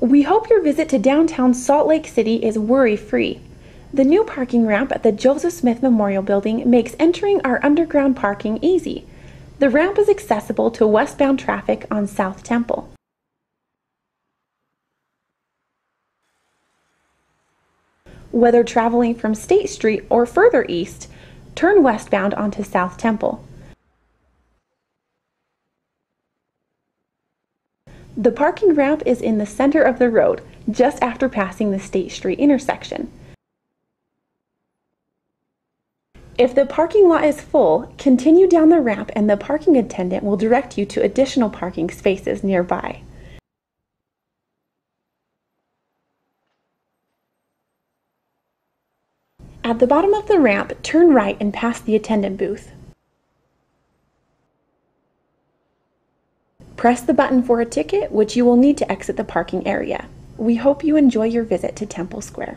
We hope your visit to downtown Salt Lake City is worry free. The new parking ramp at the Joseph Smith Memorial Building makes entering our underground parking easy. The ramp is accessible to westbound traffic on South Temple. Whether traveling from State Street or further east, turn westbound onto South Temple. The parking ramp is in the center of the road, just after passing the State Street intersection. If the parking lot is full, continue down the ramp and the parking attendant will direct you to additional parking spaces nearby. At the bottom of the ramp, turn right and pass the attendant booth. Press the button for a ticket, which you will need to exit the parking area. We hope you enjoy your visit to Temple Square.